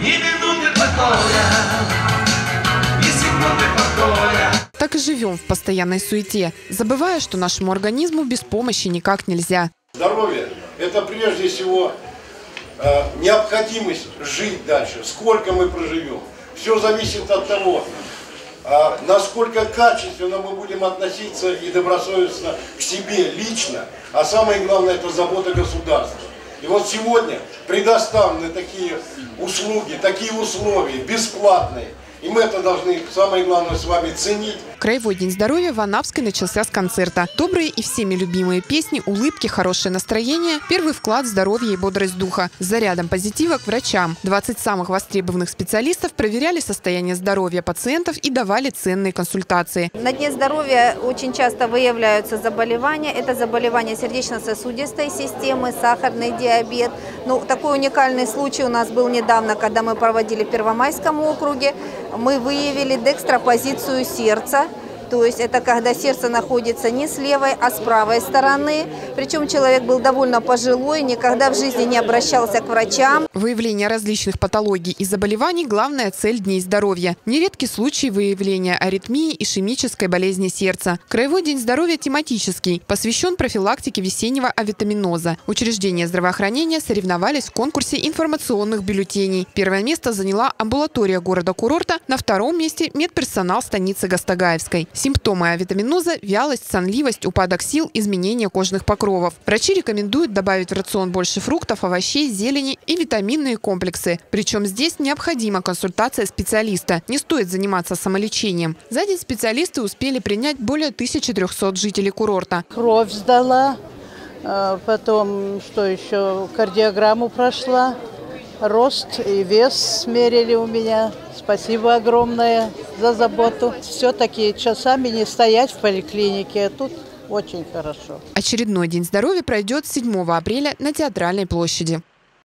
Ни минуты покоя, ни секунды покоя. Так и живем в постоянной суете, забывая, что нашему организму без помощи никак нельзя. Здоровье – это прежде всего э, необходимость жить дальше, сколько мы проживем. Все зависит от того, э, насколько качественно мы будем относиться и добросовестно к себе лично, а самое главное – это забота государства. И вот сегодня предоставлены такие услуги, такие условия, бесплатные. И мы это должны, самое главное, с вами ценить. Краевой день здоровья в Анапской начался с концерта. Добрые и всеми любимые песни, улыбки, хорошее настроение – первый вклад в здоровье и бодрость духа. С зарядом позитива к врачам. 20 самых востребованных специалистов проверяли состояние здоровья пациентов и давали ценные консультации. На Дне здоровья очень часто выявляются заболевания. Это заболевания сердечно-сосудистой системы, сахарный диабет. Ну, такой уникальный случай у нас был недавно, когда мы проводили в Первомайском округе. Мы выявили декстропозицию сердца. То есть это когда сердце находится не с левой, а с правой стороны. Причем человек был довольно пожилой, никогда в жизни не обращался к врачам. Выявление различных патологий и заболеваний – главная цель Дней здоровья. Нередки случаи выявления аритмии, ишемической болезни сердца. Краевой день здоровья тематический, посвящен профилактике весеннего авитаминоза. Учреждения здравоохранения соревновались в конкурсе информационных бюллетеней. Первое место заняла амбулатория города-курорта, на втором месте – медперсонал станицы Гастагаевской. Симптомы авитаминоза – вялость, сонливость, упадок сил, изменение кожных покровов. Врачи рекомендуют добавить в рацион больше фруктов, овощей, зелени и витаминные комплексы. Причем здесь необходима консультация специалиста. Не стоит заниматься самолечением. За день специалисты успели принять более 1300 жителей курорта. Кровь сдала, э, потом, что еще, кардиограмму прошла, рост и вес смерили у меня. Спасибо огромное за заботу. Все-таки часами не стоять в поликлинике, а тут очень хорошо. Очередной день здоровья пройдет 7 апреля на Театральной площади.